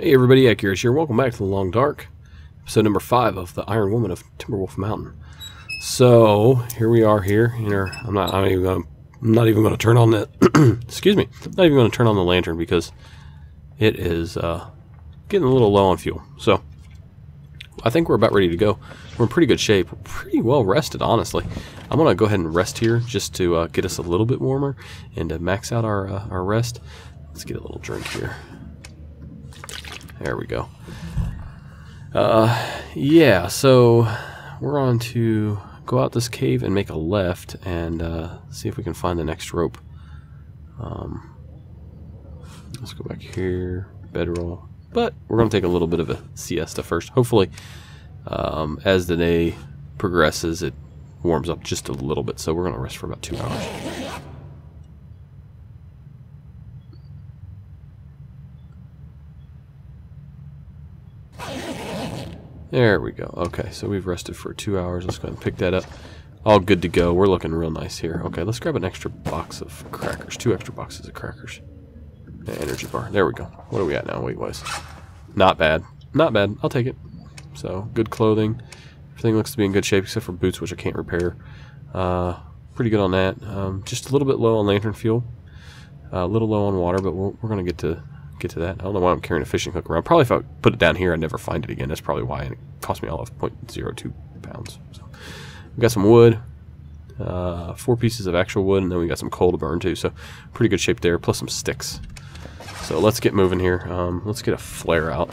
Hey everybody, Accurize here. Welcome back to The Long Dark, episode number 5 of The Iron Woman of Timberwolf Mountain. So, here we are here in our, I'm not, I'm even gonna, I'm not even going to turn on the, excuse me, I'm not even going to turn on the lantern because it is uh, getting a little low on fuel. So, I think we're about ready to go. We're in pretty good shape. We're pretty well rested, honestly. I'm going to go ahead and rest here just to uh, get us a little bit warmer and to max out our, uh, our rest. Let's get a little drink here. There we go. Uh, yeah, so we're on to go out this cave and make a left and uh, see if we can find the next rope. Um, let's go back here, bedroll. But we're going to take a little bit of a siesta first. Hopefully, um, as the day progresses, it warms up just a little bit. So we're going to rest for about two hours. There we go. Okay, so we've rested for two hours. Let's go and pick that up. All good to go. We're looking real nice here. Okay, let's grab an extra box of crackers. Two extra boxes of crackers. energy bar. There we go. What are we at now, weight-wise? Not bad. Not bad. I'll take it. So, good clothing. Everything looks to be in good shape except for boots, which I can't repair. Uh, pretty good on that. Um, just a little bit low on lantern fuel. Uh, a little low on water, but we're, we're going to get to get to that. I don't know why I'm carrying a fishing hook around. Probably if I put it down here, I'd never find it again. That's probably why. it cost me all of 0.02 pounds. So we got some wood, uh, four pieces of actual wood, and then we got some coal to burn too. So pretty good shape there, plus some sticks. So let's get moving here. Um, let's get a flare out.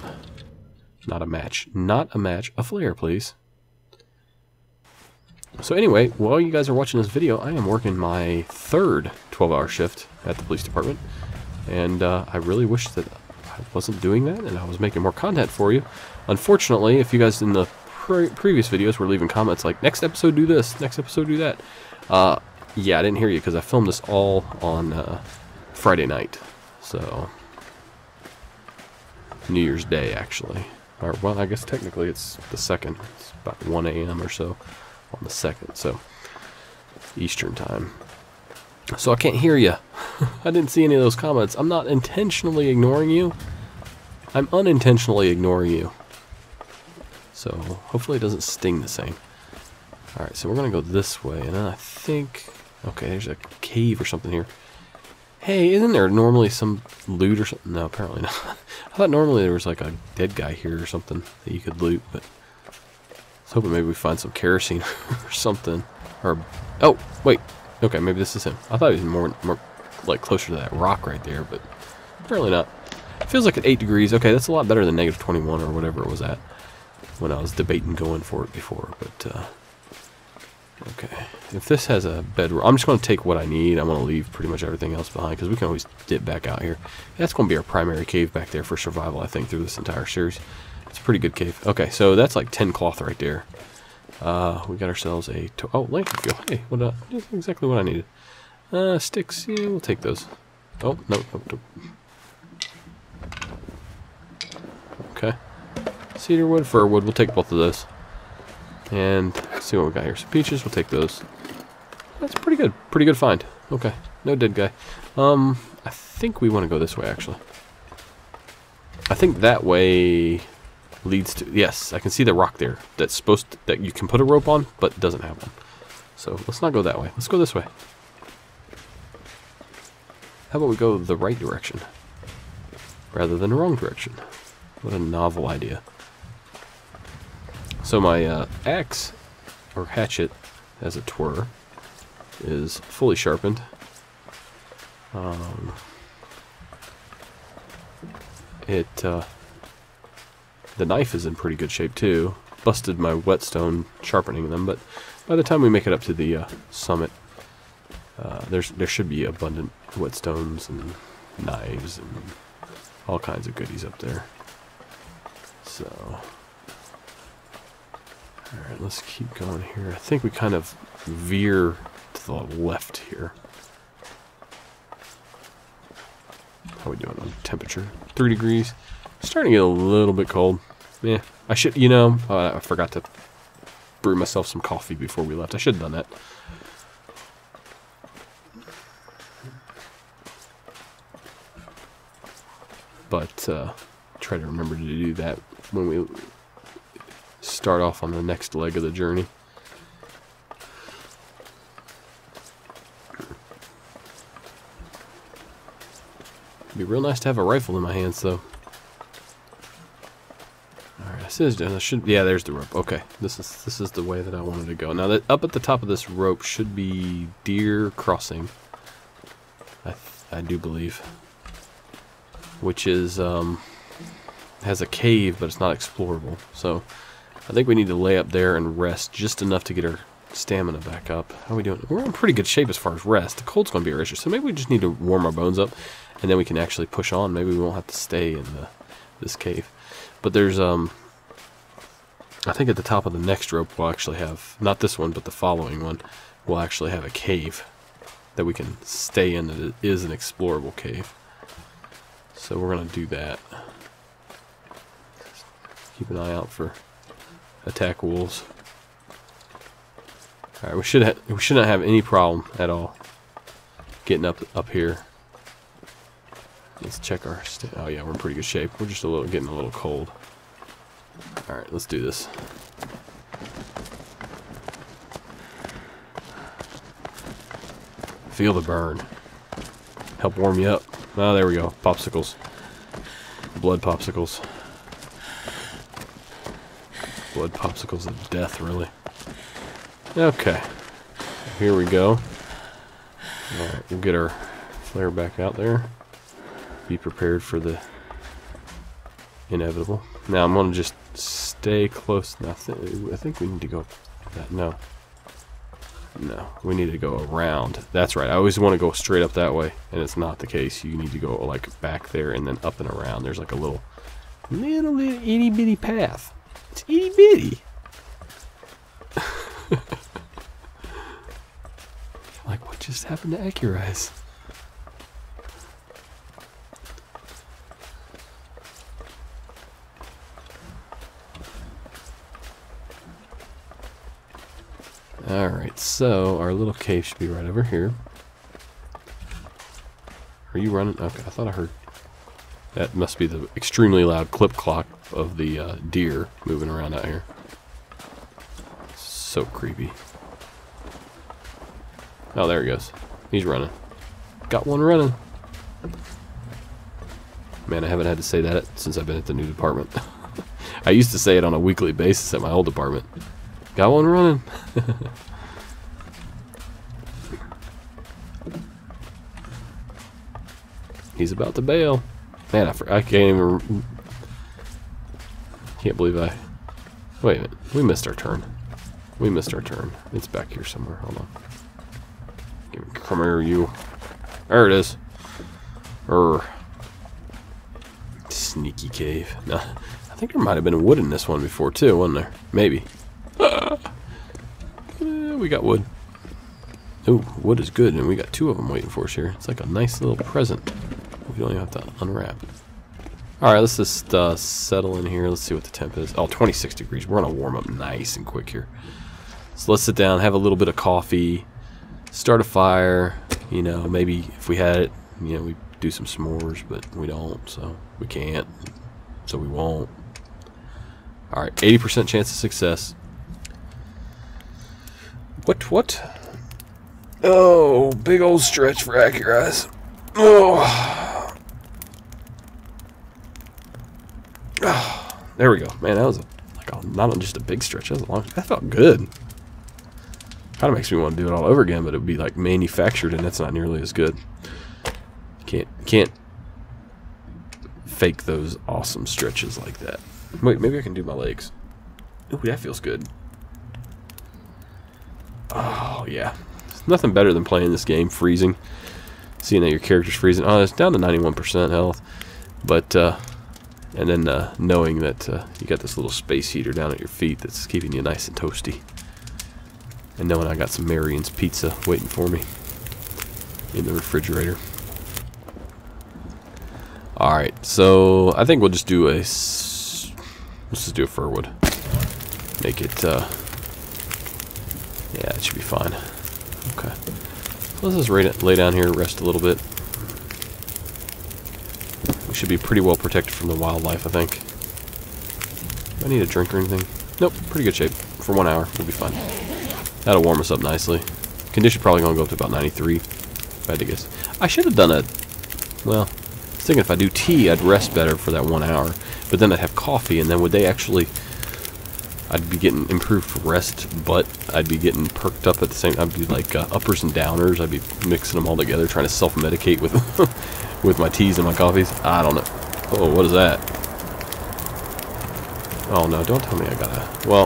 Not a match. Not a match. A flare, please. So anyway, while you guys are watching this video, I am working my third 12-hour shift at the police department. And uh, I really wish that I wasn't doing that and I was making more content for you. Unfortunately, if you guys in the pre previous videos were leaving comments like, next episode do this, next episode do that. Uh, yeah, I didn't hear you because I filmed this all on uh, Friday night. So, New Year's Day, actually. Or, well, I guess technically it's the 2nd. It's about 1 a.m. or so on the 2nd. So, Eastern time. So I can't hear you. I didn't see any of those comments. I'm not intentionally ignoring you. I'm unintentionally ignoring you. So hopefully it doesn't sting the same. Alright, so we're going to go this way. And then I think... Okay, there's a cave or something here. Hey, isn't there normally some loot or something? No, apparently not. I thought normally there was like a dead guy here or something that you could loot, but... I was hoping maybe we find some kerosene or something. Or... Oh, wait. Okay, maybe this is him. I thought he was more, more like closer to that rock right there, but apparently not. It feels like at 8 degrees. Okay, that's a lot better than negative 21 or whatever it was at when I was debating going for it before. But, uh, okay. If this has a bedrock, I'm just going to take what I need. I'm going to leave pretty much everything else behind because we can always dip back out here. That's going to be our primary cave back there for survival, I think, through this entire series. It's a pretty good cave. Okay, so that's like 10 cloth right there. Uh, we got ourselves a... oh, lantern fuel. Hey, what, uh, exactly what I needed. Uh, sticks. Yeah, we'll take those. Oh, no, no, no. Okay. Cedar wood, fir wood. We'll take both of those. And see what we got here. Some peaches. We'll take those. That's pretty good. Pretty good find. Okay. No dead guy. Um, I think we want to go this way, actually. I think that way leads to yes I can see the rock there that's supposed to, that you can put a rope on but doesn't have one. So let's not go that way. Let's go this way. How about we go the right direction rather than the wrong direction? What a novel idea. So my uh, axe or hatchet as it were is fully sharpened. Um, it uh, the knife is in pretty good shape too. Busted my whetstone sharpening them, but by the time we make it up to the uh, summit, uh, there's there should be abundant whetstones and knives and all kinds of goodies up there. So, all right, let's keep going here. I think we kind of veer to the left here. How are we doing on temperature? Three degrees. Starting to get a little bit cold. Yeah, I should, you know, uh, I forgot to brew myself some coffee before we left. I should have done that. But, uh, try to remember to do that when we start off on the next leg of the journey. It'd be real nice to have a rifle in my hands, though. This is I should yeah, there's the rope. Okay. This is this is the way that I wanted to go. Now that up at the top of this rope should be deer crossing. I I do believe. Which is um has a cave but it's not explorable. So I think we need to lay up there and rest just enough to get our stamina back up. How are we doing? We're in pretty good shape as far as rest. The cold's going to be our issue, so maybe we just need to warm our bones up, and then we can actually push on. Maybe we won't have to stay in the, this cave. But there's, um, I think at the top of the next rope we'll actually have, not this one, but the following one, we'll actually have a cave that we can stay in that is an explorable cave. So we're going to do that. Keep an eye out for attack wolves. Alright, we should we shouldn't have any problem at all getting up up here. Let's check our oh yeah, we're in pretty good shape. We're just a little getting a little cold. Alright, let's do this. Feel the burn. Help warm you up. Oh, there we go. Popsicles. Blood popsicles. Blood popsicles of death, really. Okay. Here we go. Alright, we'll get our flare back out there. Be prepared for the inevitable. Now I'm going to just stay close. Now, I think we need to go that. No. No, we need to go around. That's right. I always want to go straight up that way, and it's not the case. You need to go like back there and then up and around. There's like a little, little, little itty bitty path. It's itty bitty. like, what just happened to Accurize? Alright, so our little cave should be right over here. Are you running? Okay, I thought I heard that must be the extremely loud clip clock of the uh, deer moving around out here. So creepy. Oh, there he goes. He's running. Got one running. Man, I haven't had to say that since I've been at the new department. I used to say it on a weekly basis at my old department. Got one running. He's about to bail. Man, I, I can't even... Can't believe I... Wait a minute. We missed our turn. We missed our turn. It's back here somewhere. Hold on. Come here, you. There it is. Er. Sneaky cave. No, I think there might have been wood in this one before, too, wasn't there? Maybe. We got wood. Ooh, wood is good, and we got two of them waiting for us here. It's like a nice little present. We don't even have to unwrap. Alright, let's just uh, settle in here. Let's see what the temp is. Oh, 26 degrees. We're going to warm up nice and quick here. So let's sit down, have a little bit of coffee, start a fire. You know, maybe if we had it, you know, we do some s'mores, but we don't, so we can't. So we won't. Alright, 80% chance of success. What, what? Oh, big old stretch for Accurize. Oh. Oh, there we go. Man, that was a, like a, not just a big stretch. That was a long. That felt good. Kind of makes me want to do it all over again, but it would be like manufactured, and that's not nearly as good. Can't can't fake those awesome stretches like that. Wait, maybe I can do my legs. Ooh, that feels good. Oh yeah, There's nothing better than playing this game freezing, seeing that your character's freezing. Oh, it's down to 91% health, but. Uh, and then uh, knowing that uh, you got this little space heater down at your feet that's keeping you nice and toasty. And knowing I got some Marion's pizza waiting for me in the refrigerator. Alright, so I think we'll just do a... Let's just do a firwood. Make it, uh... Yeah, it should be fine. Okay. So let's just lay down here, rest a little bit We should be pretty well protected from the wildlife, I think. Do I need a drink or anything? Nope, pretty good shape. For one hour, we'll be fine. That'll warm us up nicely. Condition probably to go up to about 93, if I had to guess. I should have done a... Well, I was thinking if I do tea, I'd rest better for that one hour. But then I'd have coffee, and then would they actually... I'd be getting improved rest, but I'd be getting perked up at the same. I'd be like uh, uppers and downers. I'd be mixing them all together, trying to self-medicate with with my teas and my coffees. I don't know. Oh, what is that? Oh no! Don't tell me I gotta. Well,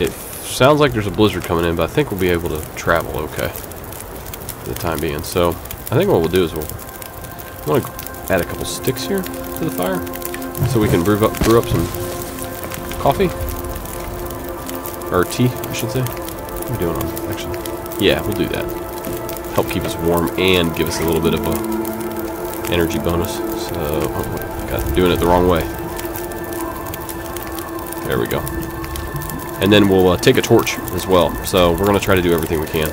it sounds like there's a blizzard coming in, but I think we'll be able to travel okay for the time being. So I think what we'll do is we'll want to add a couple sticks here to the fire, so we can brew up brew up some coffee? Or tea, I should say. What are we doing on actually? Yeah, we'll do that. Help keep us warm and give us a little bit of a energy bonus. So, oh, God, doing it the wrong way. There we go. And then we'll uh, take a torch as well. So we're going to try to do everything we can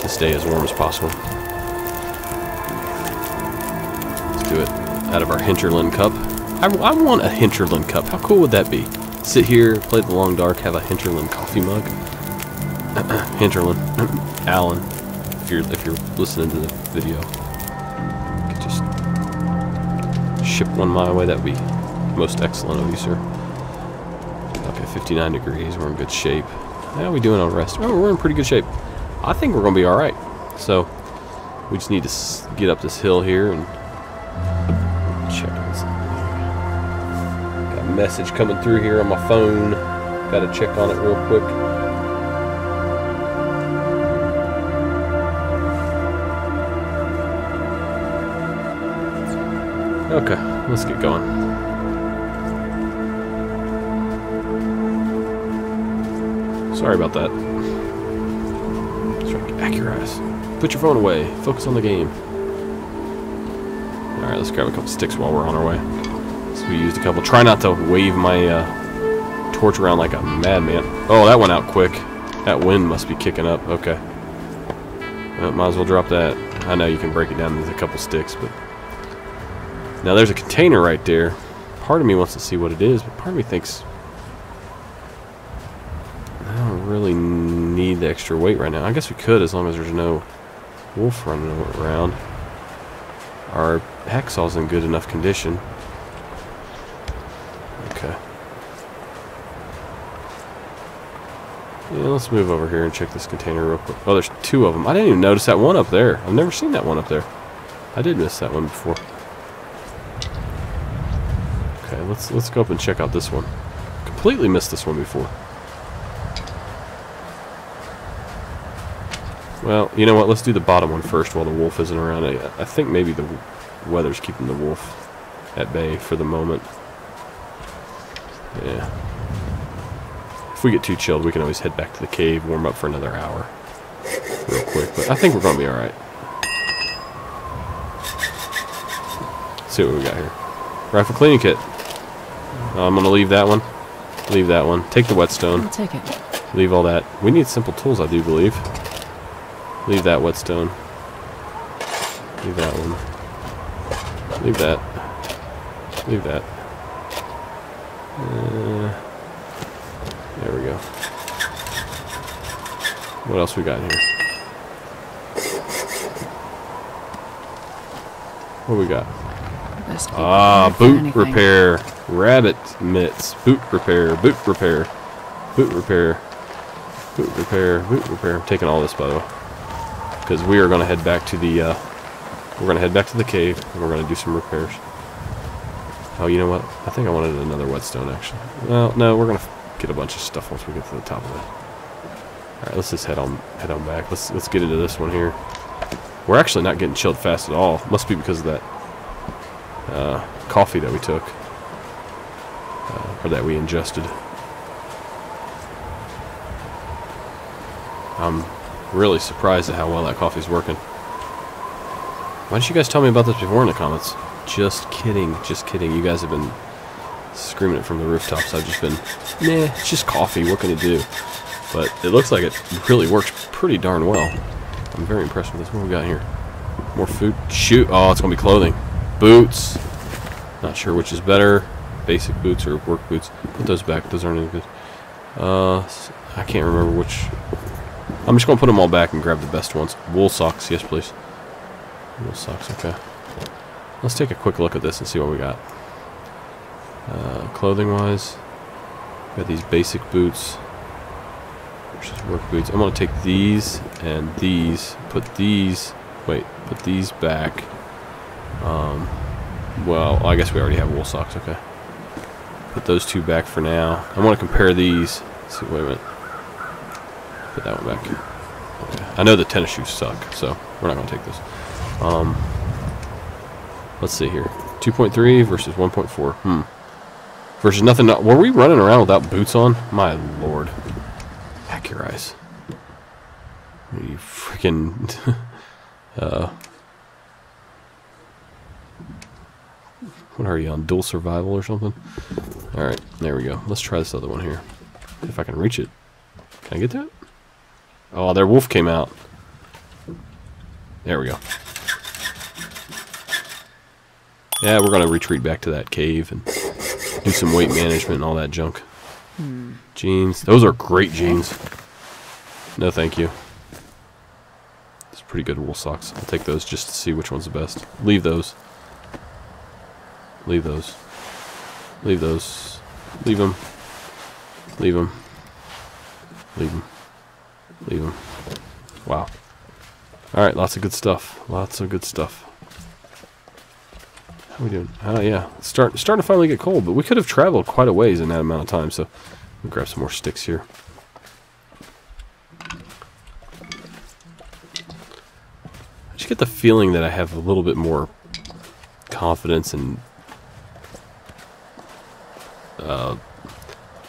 to stay as warm as possible. Let's do it out of our Hinterland cup. I, I want a Hinterland cup. How cool would that be? Sit here, play the long dark, have a Hinterland coffee mug. Hinterland, Alan, if you're if you're listening to the video, could just ship one my way. That'd be most excellent of you, sir. Okay, 59 degrees. We're in good shape. How are we doing on rest? Oh, we're in pretty good shape. I think we're gonna be all right. So we just need to get up this hill here and message coming through here on my phone. Got to check on it real quick. Okay, let's get going. Sorry about that. To get. Put your phone away. Focus on the game. Alright, let's grab a couple sticks while we're on our way. So we used a couple. Try not to wave my uh, torch around like a madman. Oh, that went out quick. That wind must be kicking up. Okay. Might as well drop that. I know you can break it down into a couple sticks, but... Now there's a container right there. Part of me wants to see what it is, but part of me thinks... I don't really need the extra weight right now. I guess we could as long as there's no wolf running around. Our hacksaw's in good enough condition. Yeah, let's move over here and check this container real quick. Oh, there's two of them. I didn't even notice that one up there. I've never seen that one up there. I did miss that one before. Okay, let's let's go up and check out this one. Completely missed this one before. Well, you know what? Let's do the bottom one first while the wolf isn't around. I, I think maybe the weather's keeping the wolf at bay for the moment. Yeah. If we get too chilled, we can always head back to the cave, warm up for another hour. Real quick, but I think we're going to be alright. See what we got here. Rifle cleaning kit. Uh, I'm going to leave that one. Leave that one. Take the whetstone. I'll take it. Leave all that. We need simple tools, I do believe. Leave that whetstone. Leave that one. Leave that. Leave that. Uh, there we go. What else we got here? What we got? Ah, boot repair. Rabbit mitts. Boot repair. Boot repair. Boot repair. Boot repair. Boot repair. I'm taking all this, by the way. Because we are going to head back to the, uh, we're going to head back to the cave, and we're going to do some repairs. Oh, you know what? I think I wanted another whetstone, actually. Well, no, we're going to get a bunch of stuff once we get to the top of it. Alright, let's just head on head on back. Let's let's get into this one here. We're actually not getting chilled fast at all. Must be because of that uh, coffee that we took. Uh, or that we ingested. I'm really surprised at how well that coffee's working. Why didn't you guys tell me about this before in the comments? Just kidding, just kidding. You guys have been screaming it from the rooftops. I've just been, nah, it's just coffee. What can it do? But it looks like it really works pretty darn well. I'm very impressed with this. What we got here? More food. Shoot. Oh, it's going to be clothing. Boots. Not sure which is better. Basic boots or work boots. Put those back. Those aren't any good. Uh, I can't remember which. I'm just going to put them all back and grab the best ones. Wool socks. Yes, please. Wool socks. Okay. Let's take a quick look at this and see what we got. Uh, clothing wise, got these basic boots versus work boots. I'm going to take these and these, put these, wait, put these back. Um, well, I guess we already have wool socks, okay. Put those two back for now. I want to compare these. Let's see, wait a minute. Put that one back. Okay. I know the tennis shoes suck, so we're not going to take this. Um, let's see here. 2.3 versus 1.4. Hmm. Versus nothing. Were we running around without boots on? My lord. Your eyes. You freaking. uh, what are you on? Dual survival or something? Alright, there we go. Let's try this other one here. If I can reach it. Can I get to it? Oh, their wolf came out. There we go. Yeah, we're going to retreat back to that cave and do some weight management and all that junk. Hmm. Jeans. Those are great jeans. No, thank you. It's pretty good wool socks. I'll take those just to see which one's the best. Leave those. Leave those. Leave those. Leave them. Leave them. Leave them. Leave them. Wow. Alright, lots of good stuff. Lots of good stuff. How we doing? Oh yeah, start starting to finally get cold, but we could have traveled quite a ways in that amount of time. So, grab some more sticks here. Just get the feeling that I have a little bit more confidence and uh,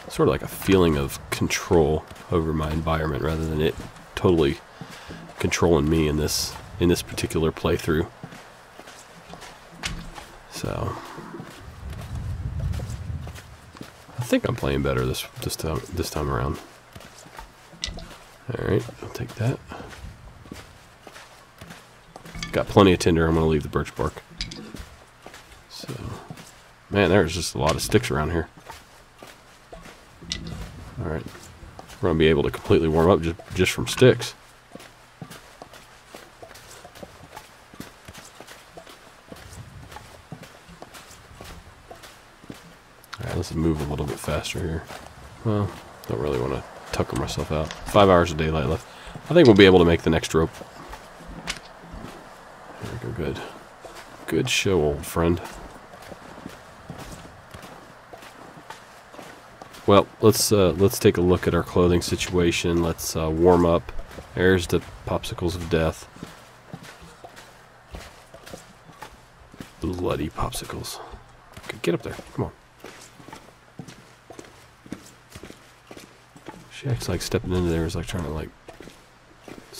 sort of like a feeling of control over my environment rather than it totally controlling me in this in this particular playthrough. So I think I'm playing better this this time this time around. All right, I'll take that. Got plenty of tinder. I'm gonna leave the birch bark. So, man, there's just a lot of sticks around here. All right, we're gonna be able to completely warm up just just from sticks. All right, let's move a little bit faster here. Well, don't really want to tucker myself out. Five hours of daylight left. I think we'll be able to make the next rope. There we go, good. Good show, old friend. Well, let's uh, let's take a look at our clothing situation. Let's uh, warm up. There's the popsicles of death. Bloody popsicles. Okay, get up there. Come on. She acts like stepping into there is like trying to like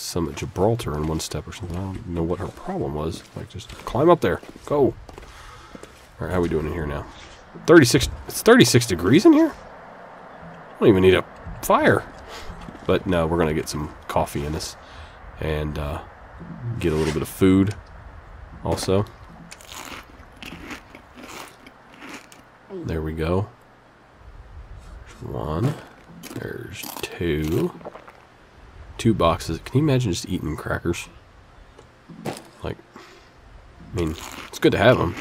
summit Gibraltar in one step or something. I don't know what her problem was. Like just climb up there. Go. Alright, how are we doing in here now? 36 it's 36 degrees in here? I don't even need a fire. But no, we're gonna get some coffee in us and uh, get a little bit of food also. There we go. One. There's two. Two boxes. Can you imagine just eating crackers? I mean, it's good to have them.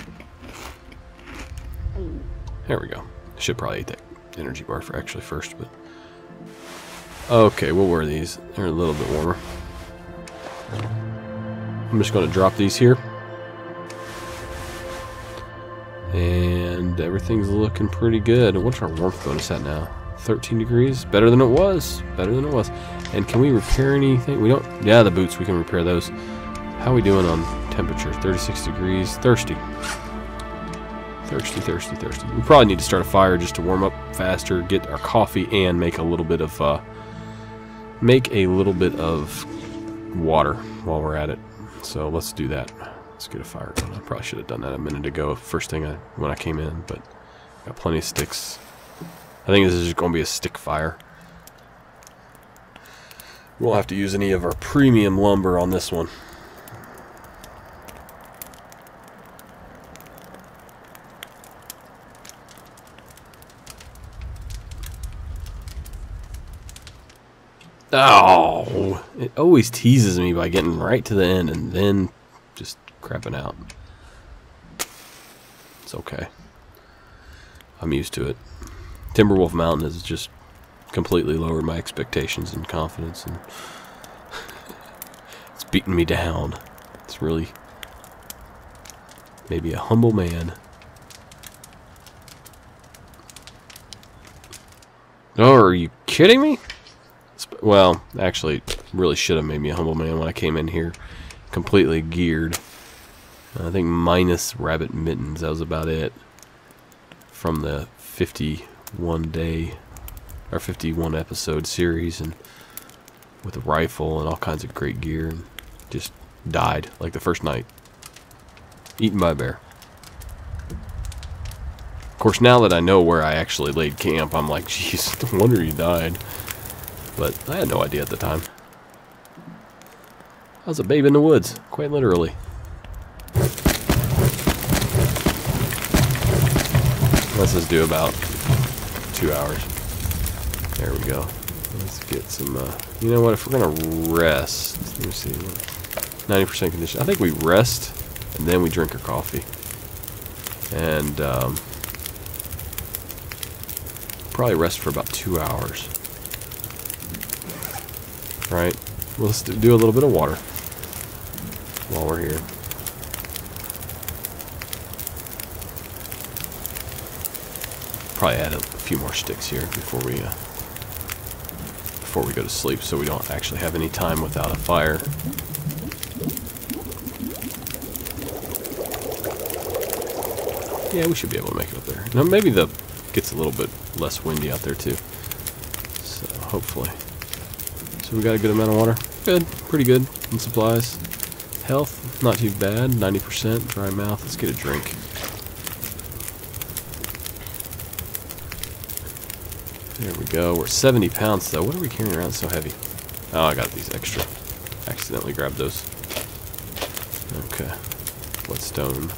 There we go. Should probably eat that energy bar for actually first, but... Okay, we'll wear these. They're a little bit warmer. I'm just going to drop these here. And everything's looking pretty good. What's our warmth bonus at now? 13 degrees. Better than it was. Better than it was. And can we repair anything? We don't... Yeah, the boots. We can repair those. How are we doing on temperature? 36 degrees. Thirsty. Thirsty, thirsty, thirsty. We probably need to start a fire just to warm up faster, get our coffee, and make a little bit of... Uh, make a little bit of water while we're at it. So let's do that. Let's get a fire going. I probably should have done that a minute ago, first thing I, when I came in, but got plenty of sticks. I think this is just going to be a stick fire. We won't have to use any of our premium lumber on this one. Oh, it always teases me by getting right to the end and then just crapping out. It's okay. I'm used to it. Timberwolf Mountain has just completely lowered my expectations and confidence, and it's beaten me down. It's really maybe a humble man. Oh, are you kidding me? Well, actually, really should have made me a humble man when I came in here completely geared. I think minus rabbit mittens, that was about it. From the 51 day or 51 episode series and with a rifle and all kinds of great gear and just died like the first night. Eaten by a bear. Of course, now that I know where I actually laid camp, I'm like, jeez, no wonder he died. But I had no idea at the time. I was a babe in the woods, quite literally. Let's just do about two hours. There we go. Let's get some, uh, you know what, if we're going to rest, let me see, 90% condition. I think we rest, and then we drink our coffee. And, um, probably rest for about two hours. Right? Let's do a little bit of water while we're here. Probably add a few more sticks here before we uh, before we go to sleep, so we don't actually have any time without a fire. Yeah, we should be able to make it up there. Now maybe the gets a little bit less windy out there too. So hopefully. So we got a good amount of water. Good, pretty good in supplies. Health, not too bad. 90% dry mouth. Let's get a drink. There we go. We're 70 pounds though. What are we carrying around so heavy? Oh, I got these extra. Accidentally grabbed those. Okay. Bloodstone.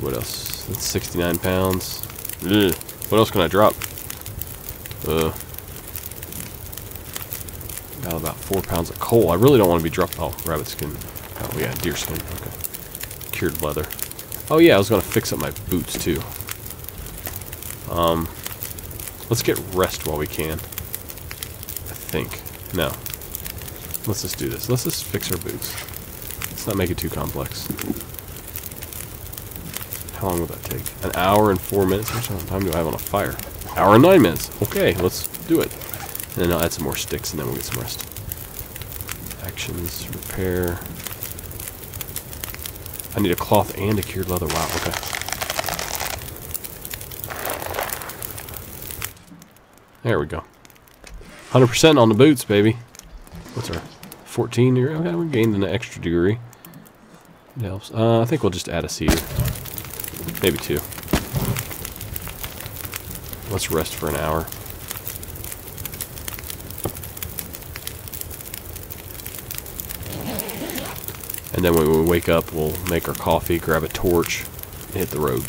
What else? That's 69 pounds. Ugh. What else can I drop? Uh, about four pounds of coal. I really don't want to be dropping. Oh, rabbit skin. Oh, yeah, deer skin. Okay. Cured leather. Oh, yeah, I was going to fix up my boots, too. Um, let's get rest while we can. I think. No. Let's just do this. Let's just fix our boots. Let's not make it too complex. How long will that take? An hour and four minutes? How much time do I have on a fire? Hour and nine minutes. Okay, let's do it. And then I'll add some more sticks and then we'll get some rest. Actions, repair. I need a cloth and a cured leather. Wow, okay. There we go. 100% on the boots, baby. What's our 14 degree? Okay, we gained an extra degree. It helps. Uh, I think we'll just add a cedar. Maybe two. Let's rest for an hour. Then when we wake up, we'll make our coffee, grab a torch, and hit the road.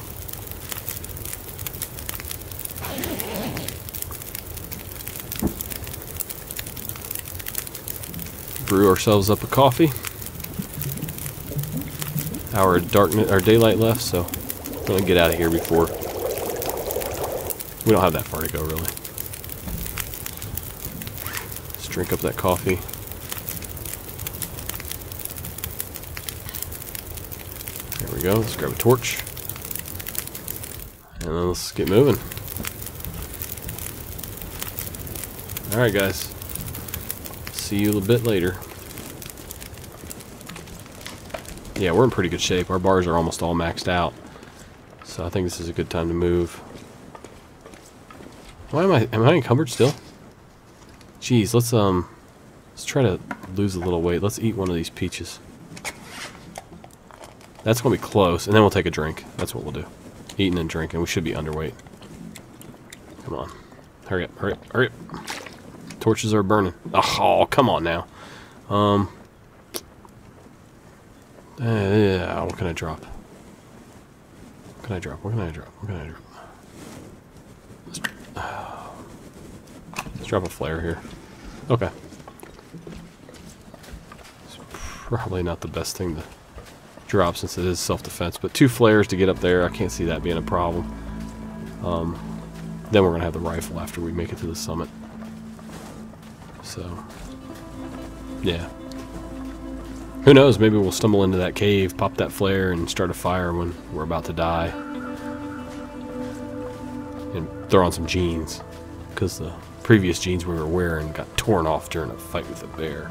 Brew ourselves up a coffee. Our darkness, our daylight left, so gonna get out of here before. We don't have that far to go, really. Let's drink up that coffee. There we go. Let's grab a torch. And then let's get moving. Alright, guys. See you a little bit later. Yeah, we're in pretty good shape. Our bars are almost all maxed out. So I think this is a good time to move. Why am I am I encumbered still? Jeez, let's um let's try to lose a little weight. Let's eat one of these peaches. That's gonna be close, and then we'll take a drink. That's what we'll do. Eating and drinking. We should be underweight. Come on. Hurry up, hurry up, hurry up. Torches are burning. Oh, come on now. Um yeah, what can I drop? can I drop? What can I drop? What can I drop? Let's, uh, Let's drop a flare here. Okay. It's probably not the best thing to drop since it is self-defense, but two flares to get up there, I can't see that being a problem. Um, then we're going to have the rifle after we make it to the summit. So, yeah. Who knows, maybe we'll stumble into that cave, pop that flare, and start a fire when we're about to die. And throw on some jeans, because the previous jeans we were wearing got torn off during a fight with a bear.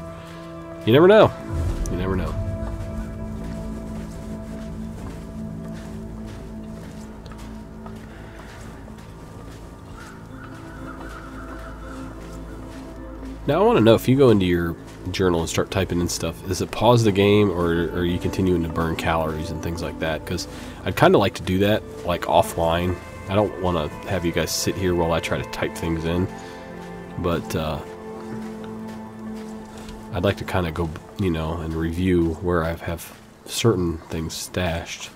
You never know. You never know. Now I want to know if you go into your journal and start typing in stuff, does it pause the game or, or are you continuing to burn calories and things like that? Because I'd kind of like to do that like offline. I don't want to have you guys sit here while I try to type things in, but uh, I'd like to kind of go, you know, and review where I have certain things stashed.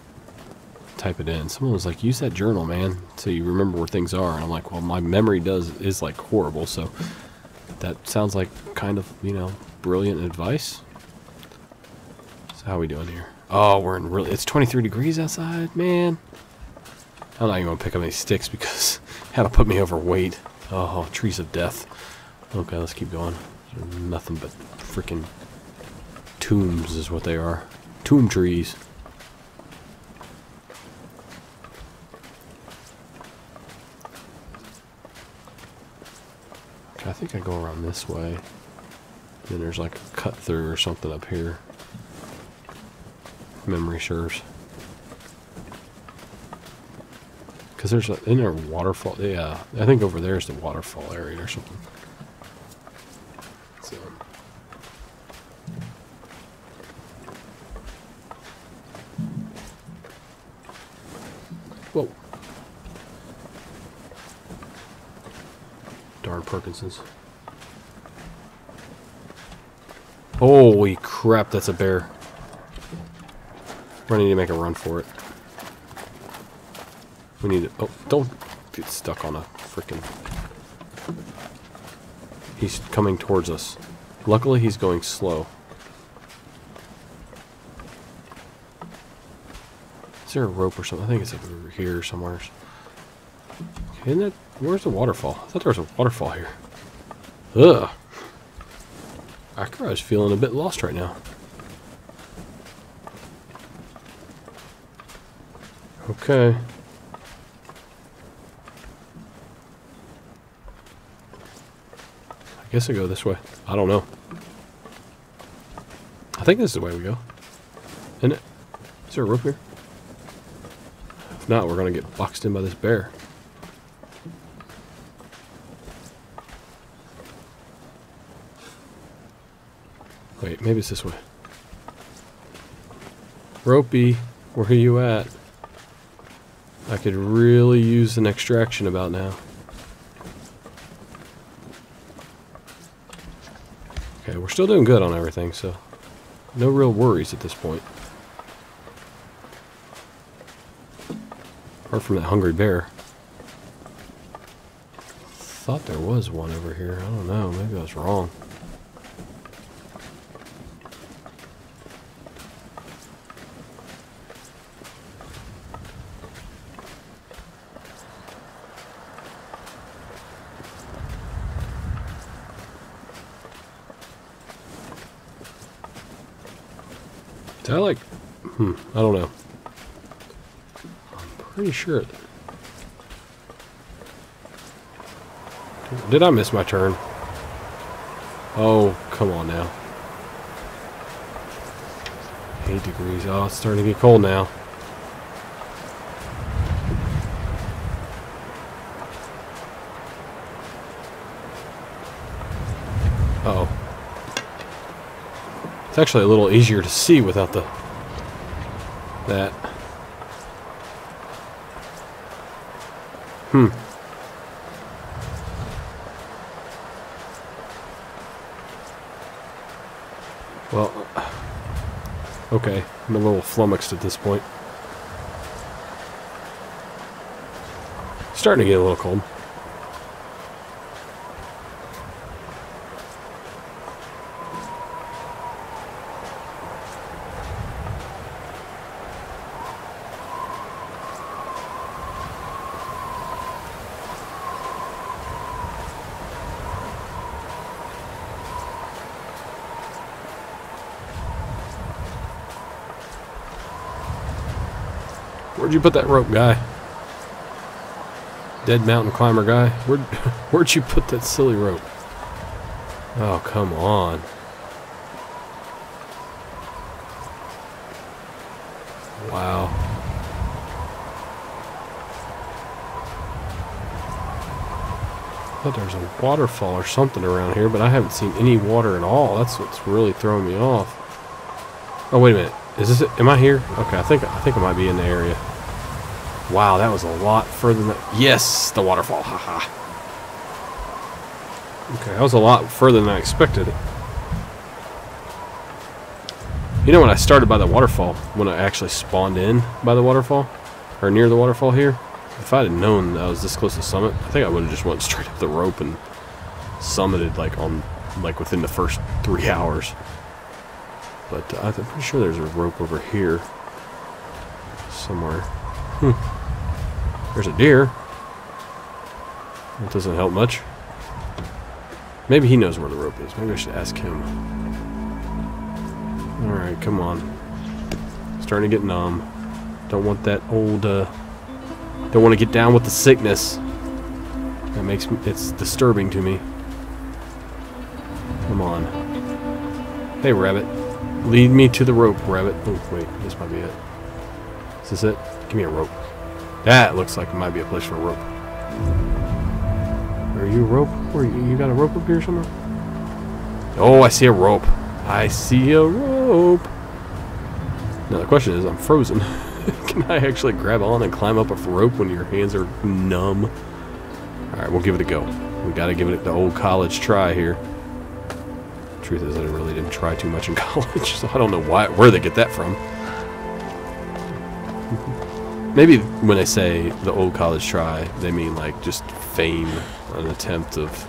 Type it in. Someone was like, "Use that journal, man, so you remember where things are." And I'm like, "Well, my memory does is like horrible, so." That sounds like kind of, you know, brilliant advice. So how are we doing here? Oh, we're in really, it's 23 degrees outside, man. I'm not even going to pick up any sticks because that'll put me overweight. Oh, trees of death. Okay, let's keep going. nothing but freaking tombs is what they are. Tomb trees. Think I go around this way. Then there's like a cut through or something up here. Memory serves. Because there's a, in there a waterfall? Yeah, I think over there is the waterfall area or something. Parkinson's. Holy crap, that's a bear. We need to make a run for it. We need to... Oh, don't get stuck on a freaking... He's coming towards us. Luckily, he's going slow. Is there a rope or something? I think it's over here somewhere. Isn't? Where's the waterfall? I thought there was a waterfall here. Ugh. Accurize feeling a bit lost right now. Okay. I guess I go this way. I don't know. I think this is the way we go. Isn't it? Is there a rope here? If not, we're going to get boxed in by this bear. Wait, maybe it's this way. Ropey, where are you at? I could really use an extraction about now. Okay, we're still doing good on everything, so no real worries at this point. Apart from that hungry bear. Thought there was one over here. I don't know. Maybe I was wrong. I like... Hmm, I don't know. I'm pretty sure... Did I miss my turn? Oh, come on now. 8 degrees. Oh, it's starting to get cold now. Uh oh it's actually a little easier to see without the that. Hmm. Well, okay, I'm a little flummoxed at this point. Starting to get a little cold. You put that rope, guy? Dead mountain climber guy. Where'd, where'd you put that silly rope? Oh, come on. Wow. I thought there was a waterfall or something around here, but I haven't seen any water at all. That's what's really throwing me off. Oh, wait a minute. Is this it? Am I here? Okay, I think I think I might be in the area. Wow, that was a lot further than. Yes, the waterfall. Haha. okay, that was a lot further than I expected. You know when I started by the waterfall, when I actually spawned in by the waterfall, or near the waterfall here, if I had known that I was this close to summit, I think I would have just went straight up the rope and summited like on like within the first three hours. But uh, I'm pretty sure there's a rope over here somewhere. Hmm. There's a deer. That doesn't help much. Maybe he knows where the rope is. Maybe I should ask him. Alright, come on. Starting to get numb. Don't want that old, uh... Don't want to get down with the sickness. That makes me... It's disturbing to me. Come on. Hey, rabbit. Lead me to the rope, rabbit. Oh, wait. This might be it. Is this it? Give me a rope. That looks like it might be a place for a rope. Are you a rope? Where you, you got a rope up here somewhere? Oh, I see a rope. I see a rope. Now the question is, I'm frozen. Can I actually grab on and climb up a rope when your hands are numb? Alright, we'll give it a go. We gotta give it the old college try here. Truth is, I really didn't try too much in college, so I don't know why where they get that from. Maybe when they say the old college try, they mean like just feign an attempt of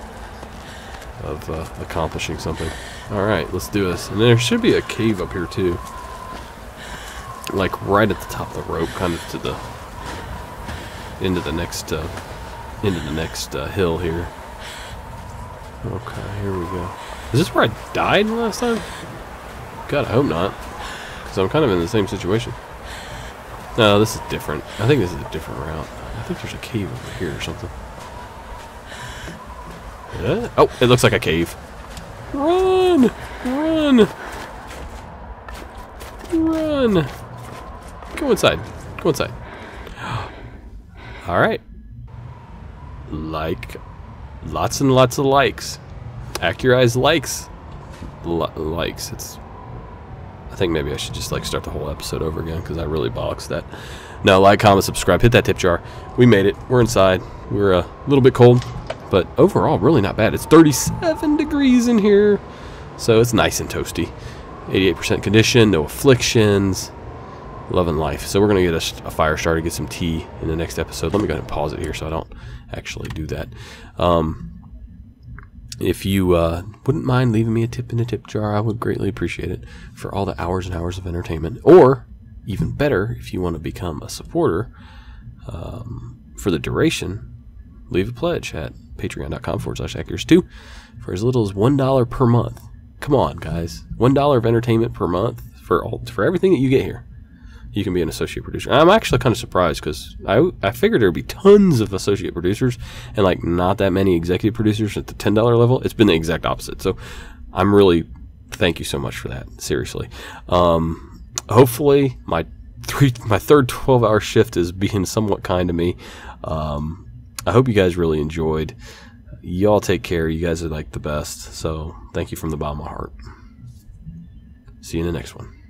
of uh, accomplishing something. All right, let's do this. And there should be a cave up here too, like right at the top of the rope, kind of to the into the next uh, into the next uh, hill here. Okay, here we go. Is this where I died last time? God, I hope not, because I'm kind of in the same situation. No, this is different. I think this is a different route. I think there's a cave over here or something. Oh, it looks like a cave. Run! Run! Run! Go inside. Go inside. Alright. Like. Lots and lots of likes. Accurize likes. L likes. It's I think maybe I should just like start the whole episode over again because I really boxed that. No, like, comment, subscribe, hit that tip jar. We made it. We're inside. We're a little bit cold, but overall, really not bad. It's 37 degrees in here, so it's nice and toasty. 88% condition, no afflictions, loving life. So we're going to get a, a, fire started, get some tea in the next episode. Let me go ahead and pause it here so I don't actually do that. Um, if you uh, wouldn't mind leaving me a tip in a tip jar, I would greatly appreciate it for all the hours and hours of entertainment. Or, even better, if you want to become a supporter um, for the duration, leave a pledge at patreon.com forward slash accurize2 for as little as $1 per month. Come on, guys. $1 of entertainment per month for all for everything that you get here you can be an associate producer. I'm actually kind of surprised because I, I figured there'd be tons of associate producers and like not that many executive producers at the $10 level. It's been the exact opposite. So I'm really, thank you so much for that. Seriously. Um, hopefully my three, my third 12 hour shift is being somewhat kind to me. Um, I hope you guys really enjoyed. Y'all take care. You guys are like the best. So thank you from the bottom of my heart. See you in the next one.